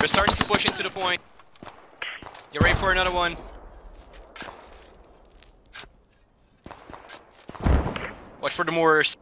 We're starting to push into the point. Get ready for another one. Watch for the moors.